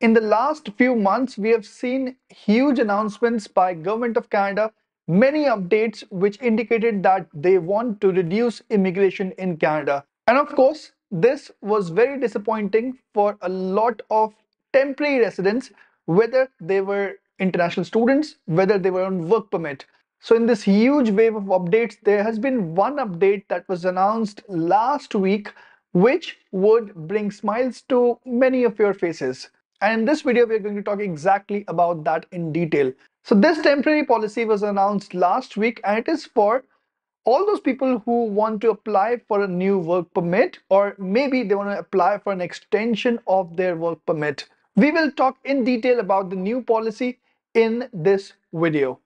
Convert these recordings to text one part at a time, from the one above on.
In the last few months, we have seen huge announcements by Government of Canada, many updates which indicated that they want to reduce immigration in Canada. And of course, this was very disappointing for a lot of temporary residents, whether they were international students, whether they were on work permit. So in this huge wave of updates, there has been one update that was announced last week, which would bring smiles to many of your faces. And in this video, we're going to talk exactly about that in detail. So this temporary policy was announced last week and it is for all those people who want to apply for a new work permit or maybe they want to apply for an extension of their work permit. We will talk in detail about the new policy in this video.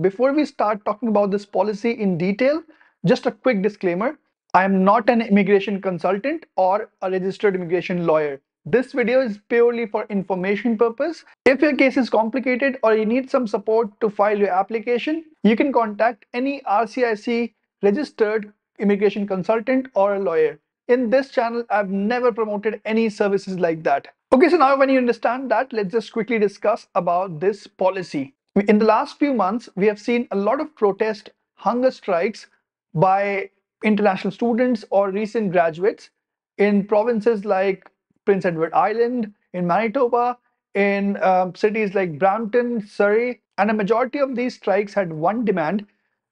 Before we start talking about this policy in detail, just a quick disclaimer. I am not an immigration consultant or a registered immigration lawyer. This video is purely for information purpose. If your case is complicated or you need some support to file your application, you can contact any RCIC registered immigration consultant or a lawyer. In this channel, I've never promoted any services like that. Okay, so now when you understand that, let's just quickly discuss about this policy. In the last few months, we have seen a lot of protest, hunger strikes by international students or recent graduates in provinces like Prince Edward Island, in Manitoba, in um, cities like Brampton, Surrey, and a majority of these strikes had one demand.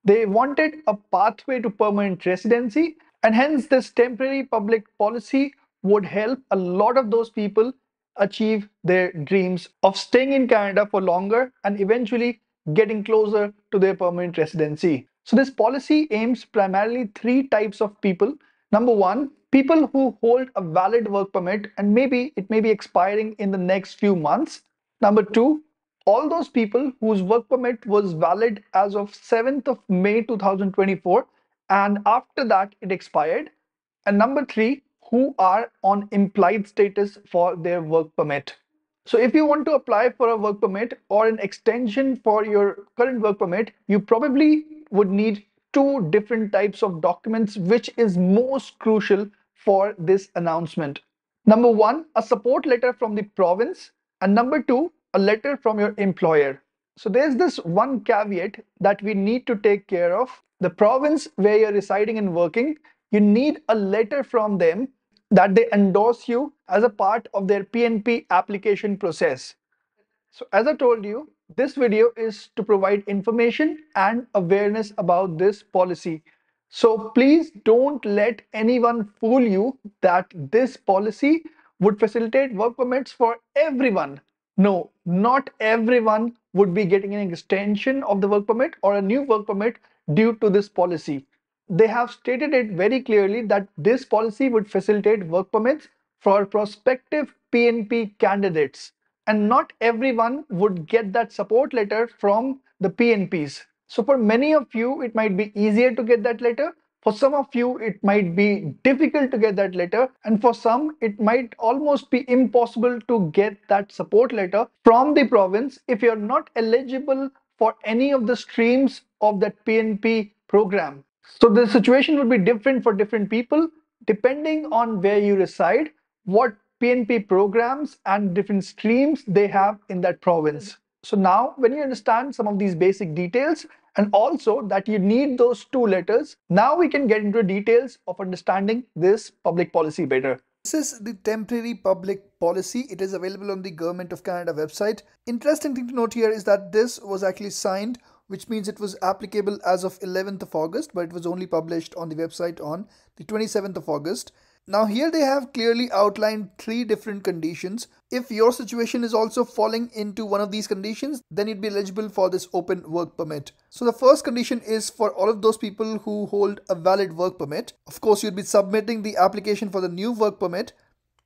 They wanted a pathway to permanent residency, and hence this temporary public policy would help a lot of those people achieve their dreams of staying in Canada for longer and eventually getting closer to their permanent residency. So this policy aims primarily three types of people. Number one, people who hold a valid work permit and maybe it may be expiring in the next few months. Number two, all those people whose work permit was valid as of 7th of May 2024 and after that it expired. And number three, who are on implied status for their work permit. So if you want to apply for a work permit or an extension for your current work permit, you probably would need two different types of documents, which is most crucial for this announcement. Number one, a support letter from the province, and number two, a letter from your employer. So there's this one caveat that we need to take care of. The province where you're residing and working, you need a letter from them that they endorse you as a part of their PNP application process. So as I told you, this video is to provide information and awareness about this policy. So please don't let anyone fool you that this policy would facilitate work permits for everyone. No, not everyone would be getting an extension of the work permit or a new work permit due to this policy. They have stated it very clearly that this policy would facilitate work permits for prospective PNP candidates and not everyone would get that support letter from the PNPs. So for many of you, it might be easier to get that letter. For some of you, it might be difficult to get that letter. And for some, it might almost be impossible to get that support letter from the province if you're not eligible for any of the streams of that PNP program. So the situation would be different for different people depending on where you reside, what PNP programs and different streams they have in that province. So now when you understand some of these basic details and also that you need those two letters, now we can get into details of understanding this public policy better. This is the temporary public policy. It is available on the Government of Canada website. Interesting thing to note here is that this was actually signed, which means it was applicable as of 11th of August, but it was only published on the website on the 27th of August. Now here they have clearly outlined three different conditions. If your situation is also falling into one of these conditions, then you'd be eligible for this open work permit. So the first condition is for all of those people who hold a valid work permit. Of course, you'd be submitting the application for the new work permit.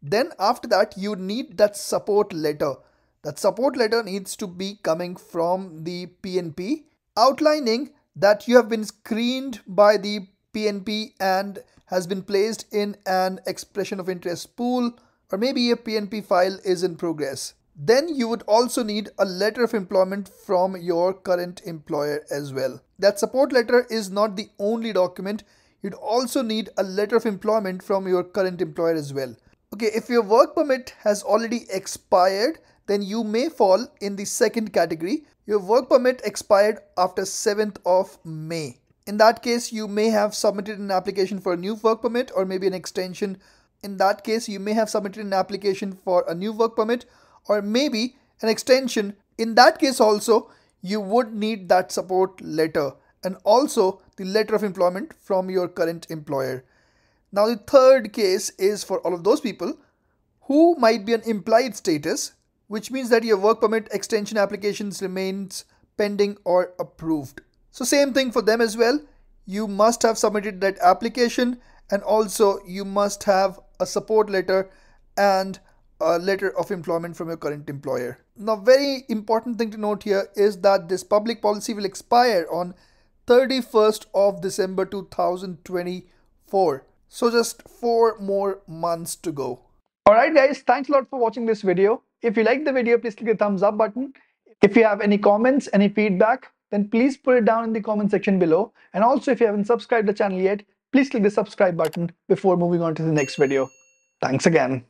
Then after that, you need that support letter. That support letter needs to be coming from the PNP outlining that you have been screened by the PNP and has been placed in an expression of interest pool or maybe a PNP file is in progress. Then you would also need a letter of employment from your current employer as well. That support letter is not the only document you'd also need a letter of employment from your current employer as well. Okay, if your work permit has already expired, then you may fall in the second category. Your work permit expired after 7th of May. In that case, you may have submitted an application for a new work permit or maybe an extension. In that case, you may have submitted an application for a new work permit or maybe an extension. In that case also, you would need that support letter and also the letter of employment from your current employer. Now, the third case is for all of those people who might be an implied status, which means that your work permit extension applications remains pending or approved. So same thing for them as well. You must have submitted that application and also you must have a support letter and a letter of employment from your current employer. Now very important thing to note here is that this public policy will expire on 31st of December 2024. So just four more months to go. Alright guys, thanks a lot for watching this video. If you like the video, please click the thumbs up button. If you have any comments, any feedback, then please put it down in the comment section below. And also if you haven't subscribed the channel yet, please click the subscribe button before moving on to the next video. Thanks again.